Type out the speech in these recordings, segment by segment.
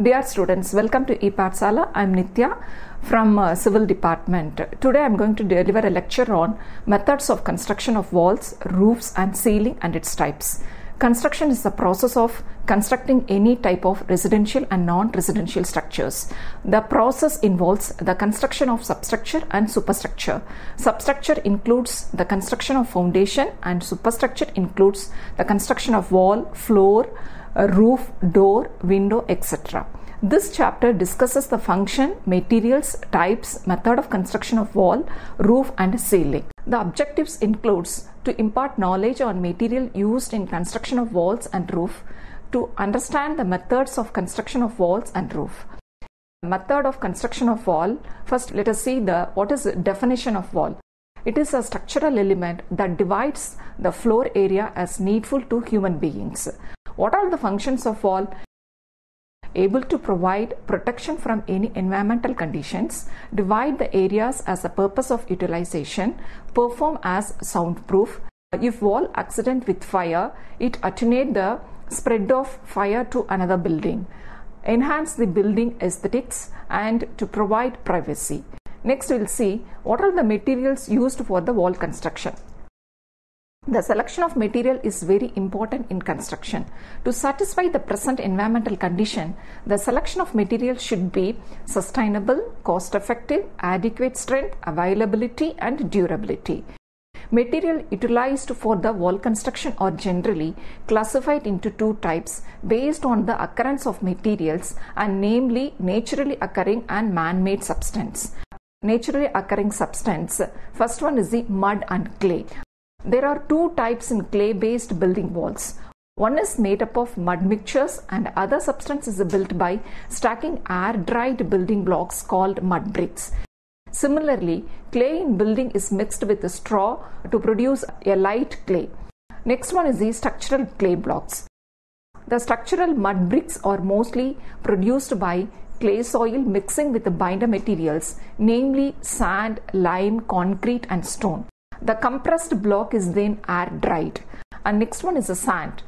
Dear students, welcome to ePathshala. I'm Nitya from uh, Civil Department. Today I'm going to deliver a lecture on methods of construction of walls, roofs and ceiling and its types. Construction is the process of constructing any type of residential and non-residential structures. The process involves the construction of substructure and superstructure. Substructure includes the construction of foundation and superstructure includes the construction of wall, floor, uh, roof, door, window, etc. This chapter discusses the function, materials, types, method of construction of wall, roof and ceiling. The objectives includes to impart knowledge on material used in construction of walls and roof, to understand the methods of construction of walls and roof. Method of construction of wall. First let us see the what is the definition of wall. It is a structural element that divides the floor area as needful to human beings. What are the functions of wall? Able to provide protection from any environmental conditions, divide the areas as a purpose of utilization, perform as soundproof. If wall accident with fire, it attenuate the spread of fire to another building, enhance the building aesthetics and to provide privacy. Next we'll see what are the materials used for the wall construction. The selection of material is very important in construction. To satisfy the present environmental condition, the selection of material should be sustainable, cost effective, adequate strength, availability and durability. Material utilized for the wall construction are generally classified into two types based on the occurrence of materials and namely naturally occurring and man-made substance. Naturally occurring substance, first one is the mud and clay. There are two types in clay based building walls. One is made up of mud mixtures and other substance is built by stacking air dried building blocks called mud bricks. Similarly, clay in building is mixed with straw to produce a light clay. Next one is the structural clay blocks. The structural mud bricks are mostly produced by clay soil mixing with the binder materials, namely sand, lime, concrete and stone. The compressed block is then air dried. And next one is the sand.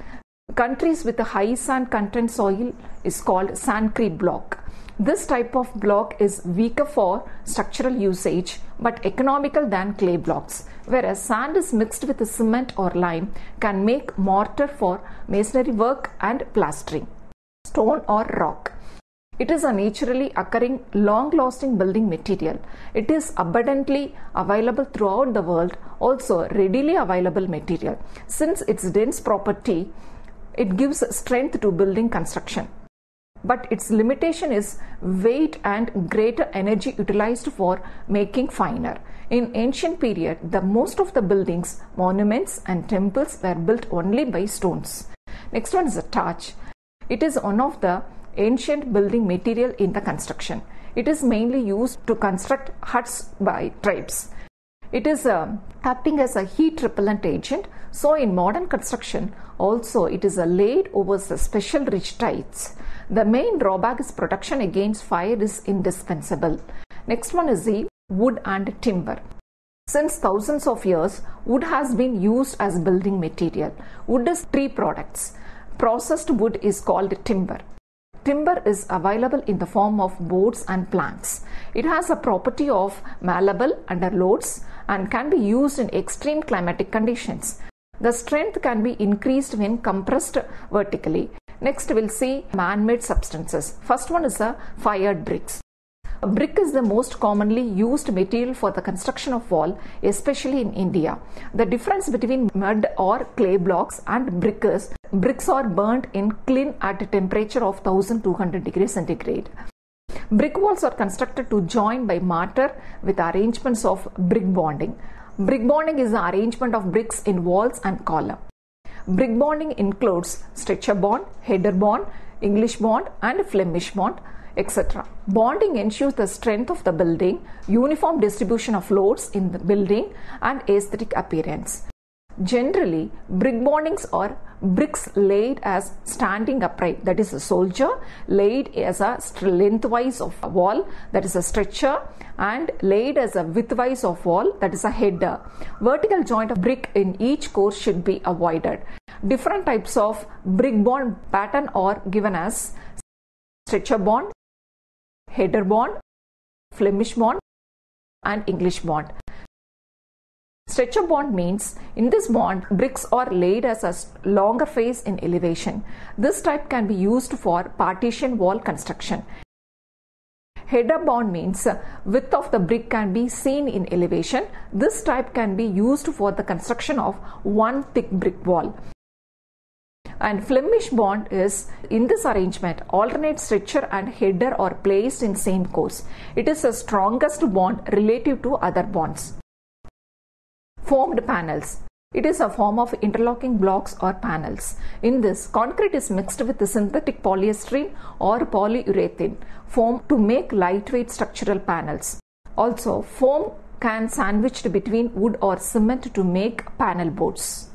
Countries with a high sand content soil is called sandcrete block. This type of block is weaker for structural usage but economical than clay blocks, whereas sand is mixed with cement or lime can make mortar for masonry work and plastering. Stone or rock. It is a naturally occurring, long lasting building material. It is abundantly available throughout the world, also readily available material. Since its dense property, it gives strength to building construction. But its limitation is weight and greater energy utilized for making finer. In ancient period, the most of the buildings, monuments and temples were built only by stones. Next one is a thatch. It is one of the ancient building material in the construction. It is mainly used to construct huts by tribes. It is uh, acting as a heat repellent agent. So in modern construction, also it is a laid over the special rich tiles. The main drawback is protection against fire is indispensable. Next one is the wood and timber. Since thousands of years, wood has been used as building material. Wood is tree products. Processed wood is called timber. Timber is available in the form of boards and planks. It has a property of malleable under loads and can be used in extreme climatic conditions. The strength can be increased when compressed vertically. Next, we'll see man made substances. First one is the fired bricks. A brick is the most commonly used material for the construction of wall, especially in India. The difference between mud or clay blocks and brick is bricks are burnt in kiln at a temperature of 1200 degrees centigrade. Brick walls are constructed to join by mortar with arrangements of brick bonding. Brick bonding is the arrangement of bricks in walls and column. Brick bonding includes stretcher bond, header bond, English bond and Flemish bond etc. Bonding ensures the strength of the building, uniform distribution of loads in the building, and aesthetic appearance. Generally, brick bondings are bricks laid as standing upright, that is a soldier, laid as a lengthwise of a wall, that is a stretcher, and laid as a widthwise of wall, that is a header. Vertical joint of brick in each course should be avoided. Different types of brick bond pattern are given as stretcher bond, header bond, Flemish bond, and English bond. Stretcher bond means in this bond, bricks are laid as a longer face in elevation. This type can be used for partition wall construction. Header bond means width of the brick can be seen in elevation. This type can be used for the construction of one thick brick wall. And Flemish bond is in this arrangement alternate stretcher and header are placed in same course. It is the strongest bond relative to other bonds. Formed panels. It is a form of interlocking blocks or panels. In this, concrete is mixed with synthetic polyester or polyurethane foam to make lightweight structural panels. Also, foam can sandwiched between wood or cement to make panel boards.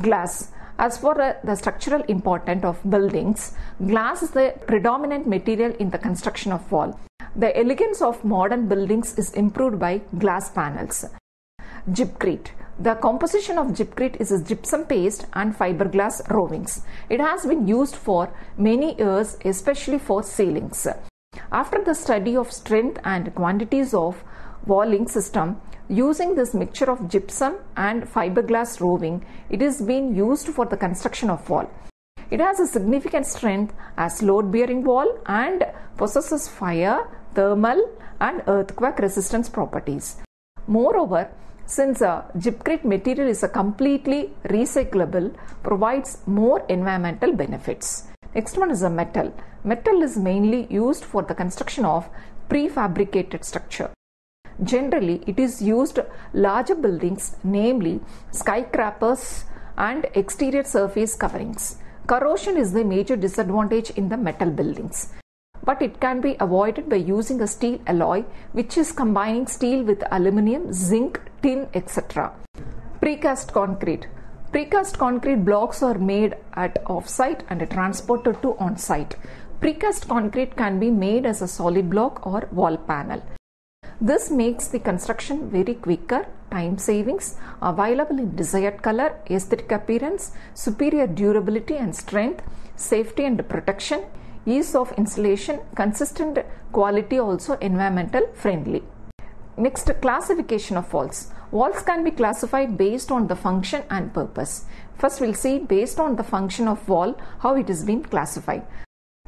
Glass. As for the structural importance of buildings, glass is the predominant material in the construction of wall. The elegance of modern buildings is improved by glass panels. Gypcrete. The composition of gypcrete is a gypsum paste and fiberglass rovings. It has been used for many years, especially for ceilings. After the study of strength and quantities of walling system, using this mixture of gypsum and fiberglass roving, it is being used for the construction of wall. It has a significant strength as load bearing wall and possesses fire, thermal and earthquake resistance properties. Moreover, since uh, a gypcrete material is a completely recyclable, provides more environmental benefits. Next one is a metal. Metal is mainly used for the construction of prefabricated structure. Generally, it is used larger buildings, namely skyscrapers and exterior surface coverings. Corrosion is the major disadvantage in the metal buildings but it can be avoided by using a steel alloy which is combining steel with aluminum, zinc, tin, etc. Precast concrete. Precast concrete blocks are made at off-site and transported to on-site. Precast concrete can be made as a solid block or wall panel. This makes the construction very quicker, time savings, available in desired color, aesthetic appearance, superior durability and strength, safety and protection, ease of installation, consistent quality also environmental friendly. Next, classification of walls. Walls can be classified based on the function and purpose. First, we'll see based on the function of wall how it is being classified.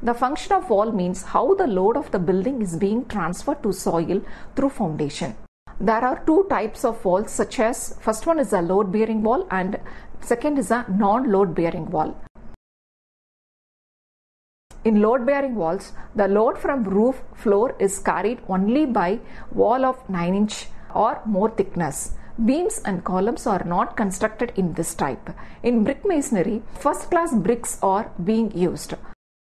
The function of wall means how the load of the building is being transferred to soil through foundation. There are two types of walls such as first one is a load bearing wall and second is a non load bearing wall. In load bearing walls, the load from roof floor is carried only by wall of 9 inch or more thickness. Beams and columns are not constructed in this type. In brick masonry, first class bricks are being used.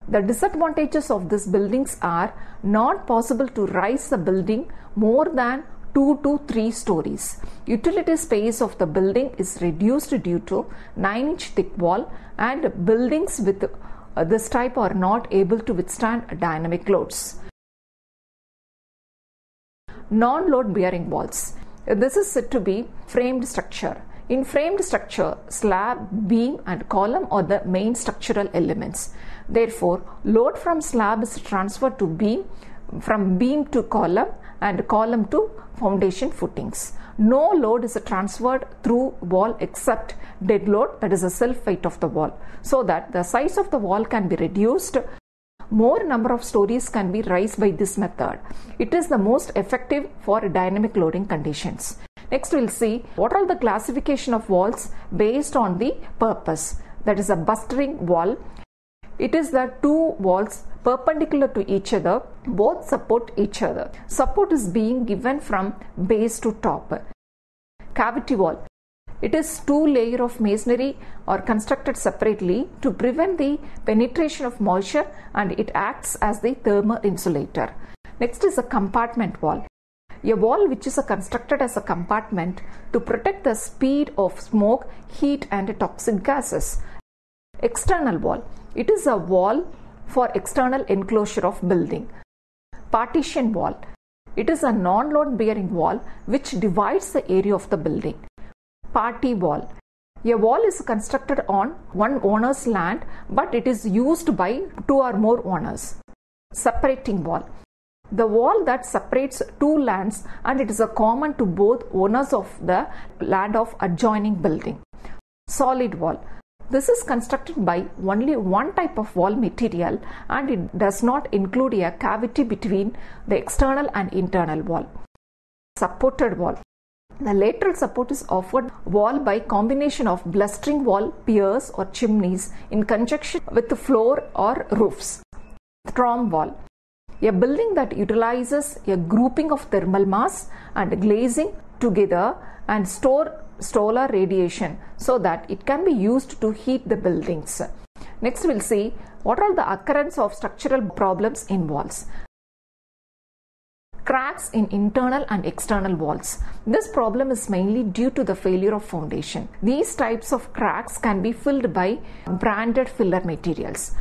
The disadvantages of these buildings are not possible to rise the building more than 2 to 3 stories. Utility space of the building is reduced due to 9 inch thick wall and buildings with Uh, this type are not able to withstand dynamic loads. Non-load bearing walls. Uh, this is said to be framed structure. In framed structure, slab, beam and column are the main structural elements. Therefore, load from slab is transferred to beam, from beam to column and column to foundation footings. No load is transferred through wall except dead load that is the self weight of the wall so that the size of the wall can be reduced more number of stories can be raised by this method. It is the most effective for dynamic loading conditions. Next we'll see what are the classification of walls based on the purpose. That is a buttressing wall. It is the two walls perpendicular to each other, both support each other. Support is being given from base to top. Cavity wall. It is two layer of masonry or constructed separately to prevent the penetration of moisture and it acts as the thermal insulator. Next is a compartment wall. A wall which is constructed as a compartment to protect the speed of smoke, heat and toxic gases. External wall. It is a wall for external enclosure of building. Partition wall. It is a non-load bearing wall which divides the area of the building. Party wall. A wall is constructed on one owner's land but it is used by two or more owners. Separating wall. The wall that separates two lands and it is a common to both owners of the land of adjoining building. Solid wall. This is constructed by only one type of wall material and it does not include a cavity between the external and internal wall. Supported wall. The lateral support is offered wall by combination of buttressing wall, piers or chimneys in conjunction with the floor or roofs. Trombe wall. A building that utilizes a grouping of thermal mass and glazing together and store solar radiation so that it can be used to heat the buildings. Next we'll see what are the occurrence of structural problems in walls. Cracks in internal and external walls. This problem is mainly due to the failure of foundation. These types of cracks can be filled by branded filler materials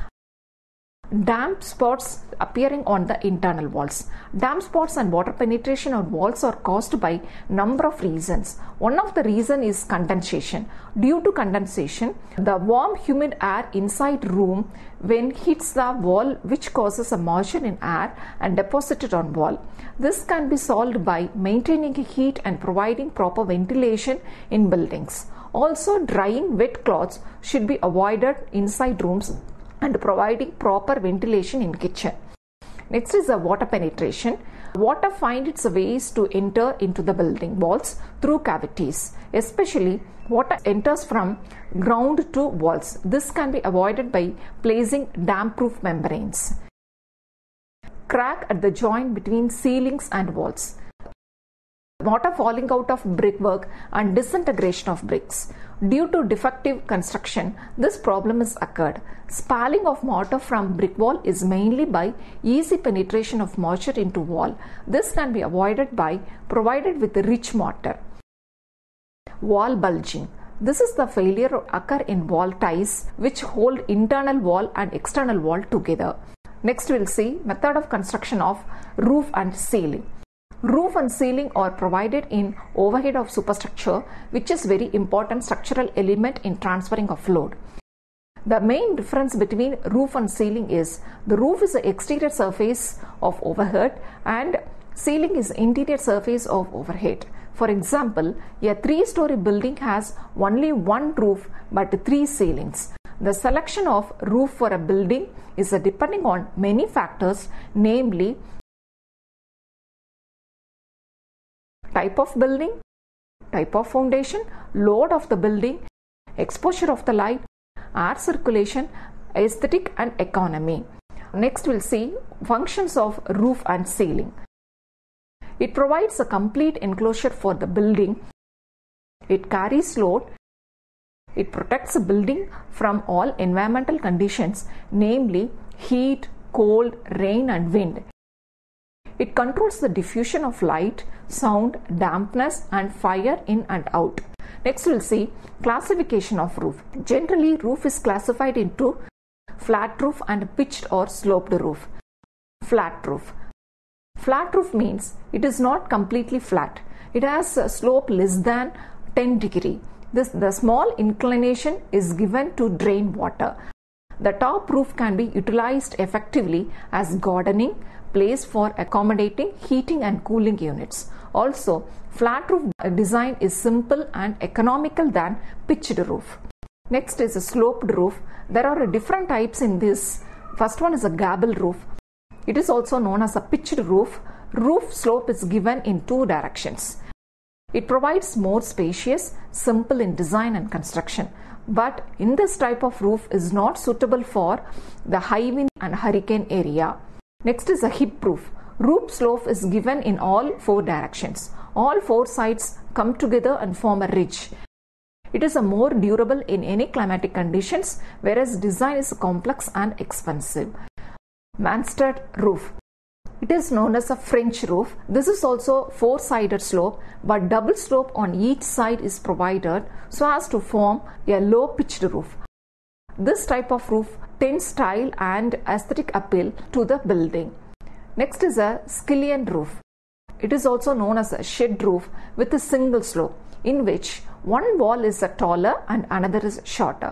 damp spots appearing on the internal walls. Damp spots and water penetration on walls are caused by number of reasons. One of the reason is condensation. Due to condensation, the warm humid air inside room when hits the wall which causes a moisture in air and deposited on wall. This can be solved by maintaining heat and providing proper ventilation in buildings. Also drying wet cloths should be avoided inside rooms and providing proper ventilation in kitchen. Next is the water penetration. Water finds its ways to enter into the building walls through cavities. Especially water enters from ground to walls. This can be avoided by placing damp proof membranes. Crack at the joint between ceilings and walls water falling out of brickwork and disintegration of bricks. Due to defective construction, this problem is occurred. Spalling of mortar from brick wall is mainly by easy penetration of moisture into wall. This can be avoided by provided with rich mortar. Wall bulging. This is the failure occur in wall ties which hold internal wall and external wall together. Next we'll see method of construction of roof and ceiling. Roof and ceiling are provided in overhead of superstructure which is very important structural element in transferring of load. The main difference between roof and ceiling is the roof is the exterior surface of overhead and ceiling is interior surface of overhead. For example, a three-story building has only one roof but three ceilings. The selection of roof for a building is depending on many factors namely type of building, type of foundation, load of the building, exposure of the light, air circulation, aesthetic and economy. Next we'll see functions of roof and ceiling. It provides a complete enclosure for the building. It carries load. It protects the building from all environmental conditions, namely heat, cold, rain and wind. It controls the diffusion of light, sound, dampness and fire in and out. Next we'll see classification of roof. Generally roof is classified into flat roof and pitched or sloped roof. Flat roof. Flat roof means it is not completely flat. It has a slope less than 10 degree. This, the small inclination is given to drain water. The top roof can be utilized effectively as gardening, place for accommodating heating and cooling units. Also, flat roof design is simple and economical than pitched roof. Next is a sloped roof. There are different types in this. First one is a gable roof. It is also known as a pitched roof. Roof slope is given in two directions. It provides more spacious, simple in design and construction. But in this type of roof is not suitable for the high wind and hurricane area. Next is a hip roof. Roof slope is given in all four directions. All four sides come together and form a ridge. It is a more durable in any climatic conditions whereas design is complex and expensive. Mansard roof. It is known as a French roof. This is also four-sided slope but double slope on each side is provided so as to form a low pitched roof. This type of roof tends style and aesthetic appeal to the building. Next is a skillion roof. It is also known as a shed roof with a single slope. in which one wall is taller and another is shorter.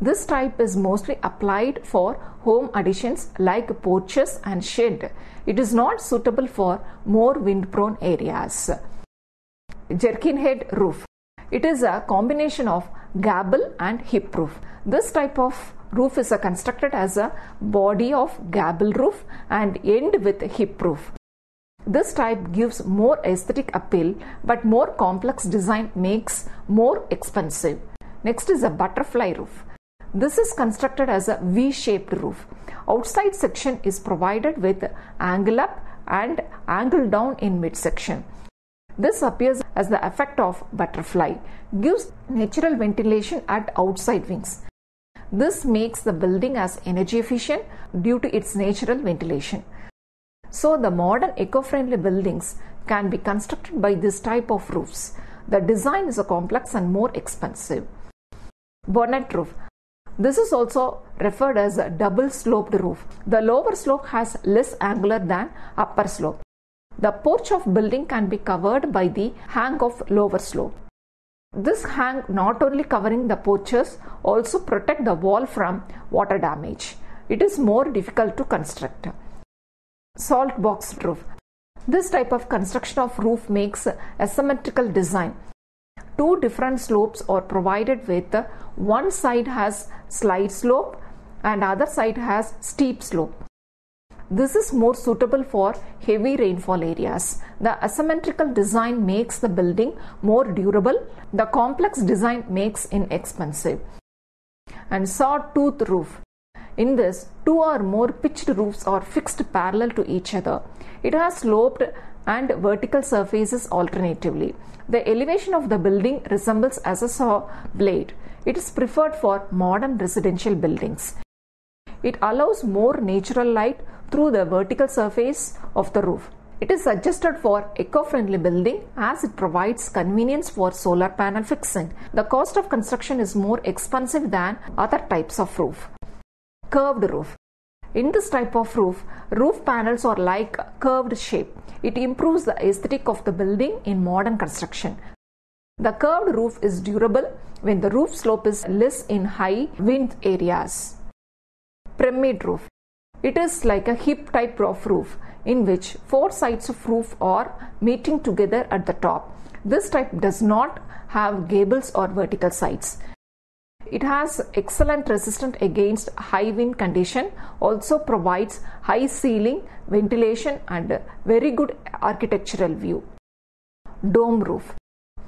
This type is mostly applied for home additions like porches and shed. It is not suitable for more wind prone areas. Jerkin head roof. It is a combination of gable and hip roof. This type of roof is constructed as a body of gable roof and end with hip roof. This type gives more aesthetic appeal but more complex design makes more expensive. Next is a butterfly roof. This is constructed as a V-shaped roof. Outside section is provided with angle up and angle down in midsection. This appears as the effect of butterfly, gives natural ventilation at outside wings. This makes the building as energy efficient due to its natural ventilation. So the modern eco-friendly buildings can be constructed by this type of roofs. The design is a complex and more expensive. Bonnet roof. This is also referred as a double sloped roof. The lower slope has less angular than upper slope. The porch of building can be covered by the hang of lower slope. This hang not only covering the poachers also protect the wall from water damage. It is more difficult to construct. Salt box roof. This type of construction of roof makes asymmetrical design. Two different slopes are provided with one side has slight slope and other side has steep slope. This is more suitable for heavy rainfall areas. The asymmetrical design makes the building more durable. The complex design makes it inexpensive. And sawtooth roof. In this, two or more pitched roofs are fixed parallel to each other. It has sloped and vertical surfaces alternatively. The elevation of the building resembles as a saw blade. It is preferred for modern residential buildings. It allows more natural light through the vertical surface of the roof. It is suggested for eco-friendly building as it provides convenience for solar panel fixing. The cost of construction is more expensive than other types of roof curved roof. In this type of roof, roof panels are like curved shape. It improves the aesthetic of the building in modern construction. The curved roof is durable when the roof slope is less in high wind areas. Pyramid roof. It is like a hip type of roof in which four sides of roof are meeting together at the top. This type does not have gables or vertical sides. It has excellent resistance against high wind condition, also provides high ceiling, ventilation and very good architectural view. Dome roof.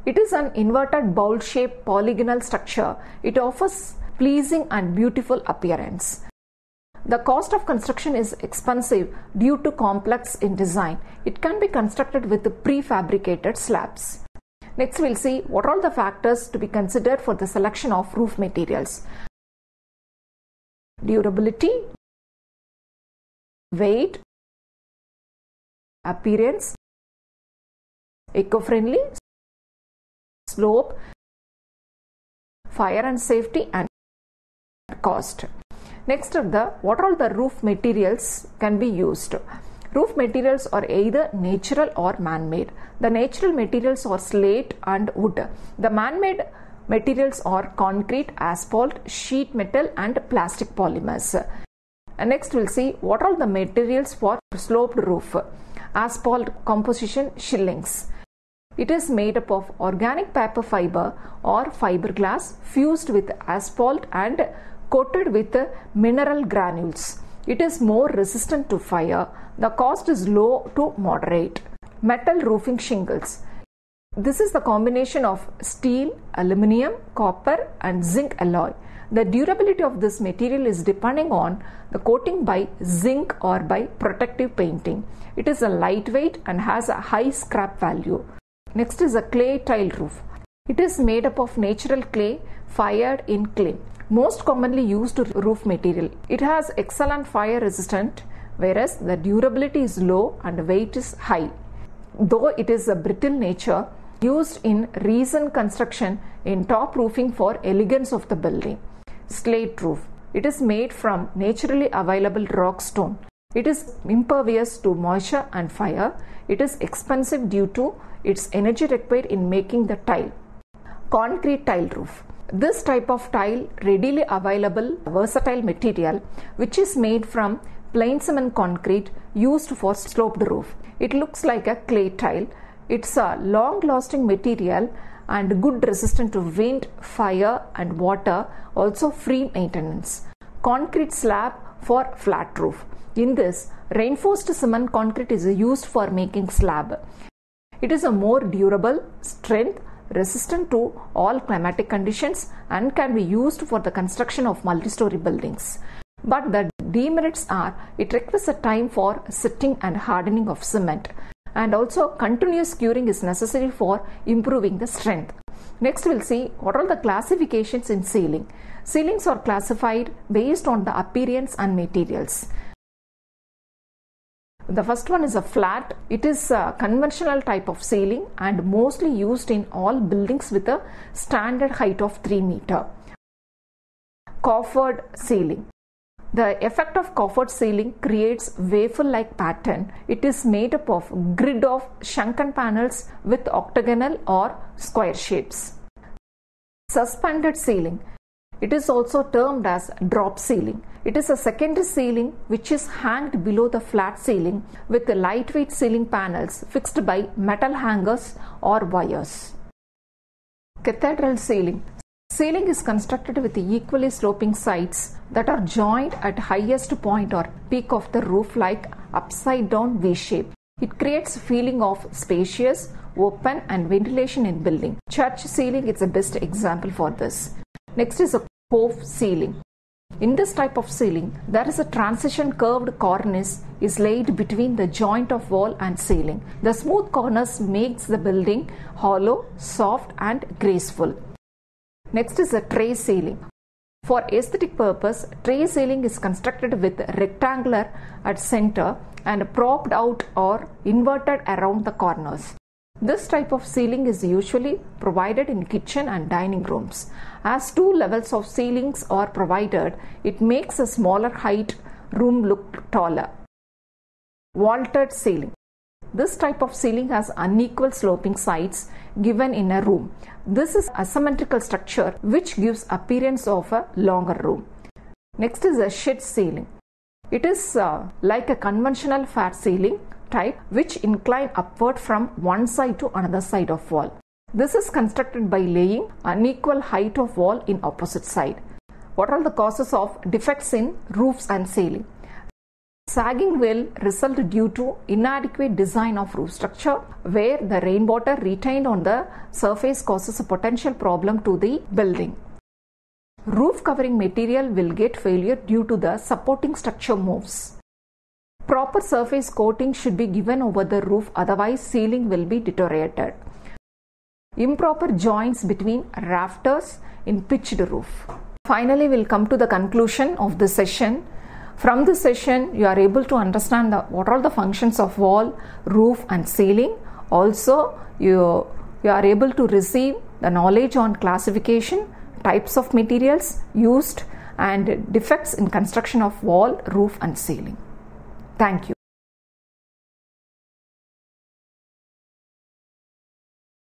It is an inverted bowl shaped polygonal structure. It offers pleasing and beautiful appearance. The cost of construction is expensive due to complex in design. It can be constructed with prefabricated slabs. Next, we'll see what are all the factors to be considered for the selection of roof materials. Durability, weight, appearance, eco-friendly, slope, fire and safety and cost. Next, the what all the roof materials can be used. Roof materials are either natural or man-made. The natural materials are slate and wood. The man-made materials are concrete, asphalt, sheet metal and plastic polymers. And next we'll see what are the materials for sloped roof. Asphalt composition shingles. It is made up of organic paper fiber or fiberglass fused with asphalt and coated with mineral granules. It is more resistant to fire. The cost is low to moderate. Metal roofing shingles. This is the combination of steel, aluminium, copper and zinc alloy. The durability of this material is depending on the coating by zinc or by protective painting. It is a lightweight and has a high scrap value. Next is a clay tile roof. It is made up of natural clay fired in clay most commonly used roof material. It has excellent fire resistant whereas the durability is low and weight is high. Though it is a brittle nature, used in recent construction in top roofing for elegance of the building. Slate roof. It is made from naturally available rock stone. It is impervious to moisture and fire. It is expensive due to its energy required in making the tile. Concrete tile roof. This type of tile readily available versatile material which is made from plain cement concrete used for sloped roof. It looks like a clay tile. It's a long lasting material and good resistant to wind, fire and water, also free maintenance. Concrete slab for flat roof. In this, reinforced cement concrete is used for making slab. It is a more durable, strength, resistant to all climatic conditions and can be used for the construction of multi-story buildings. But the demerits are it requires a time for sitting and hardening of cement and also continuous curing is necessary for improving the strength. Next we'll see what are the classifications in ceiling. Ceilings are classified based on the appearance and materials. The first one is a flat. It is a conventional type of ceiling and mostly used in all buildings with a standard height of 3 meter. Coffered ceiling. The effect of coffered ceiling creates waffle-like pattern. It is made up of grid of shrunken panels with octagonal or square shapes. Suspended ceiling. It is also termed as drop ceiling. It is a secondary ceiling which is hanged below the flat ceiling with lightweight ceiling panels fixed by metal hangers or wires. Cathedral ceiling. Ceiling is constructed with equally sloping sides that are joined at highest point or peak of the roof like upside down V shape. It creates feeling of spacious, open and ventilation in building. Church ceiling is the best example for this. Next is a cove ceiling. In this type of ceiling, there is a transition curved cornice is laid between the joint of wall and ceiling. The smooth cornice makes the building hollow, soft and graceful. Next is a tray ceiling. For aesthetic purpose, tray ceiling is constructed with rectangular at center and propped out or inverted around the corners. This type of ceiling is usually provided in kitchen and dining rooms. As two levels of ceilings are provided, it makes a smaller height room look taller. Vaulted ceiling. This type of ceiling has unequal sloping sides given in a room. This is a symmetrical structure which gives appearance of a longer room. Next is a shed ceiling. It is uh, like a conventional flat ceiling type which incline upward from one side to another side of wall. This is constructed by laying unequal height of wall in opposite side. What are the causes of defects in roofs and ceiling? Sagging will result due to inadequate design of roof structure where the rainwater retained on the surface causes a potential problem to the building. Roof covering material will get failure due to the supporting structure moves. Proper surface coating should be given over the roof otherwise ceiling will be deteriorated. Improper joints between rafters in pitched roof. Finally, we'll come to the conclusion of this session. From this session, you are able to understand the, what are the functions of wall, roof and ceiling. Also, you, you are able to receive the knowledge on classification, types of materials used and defects in construction of wall, roof and ceiling. Thank you.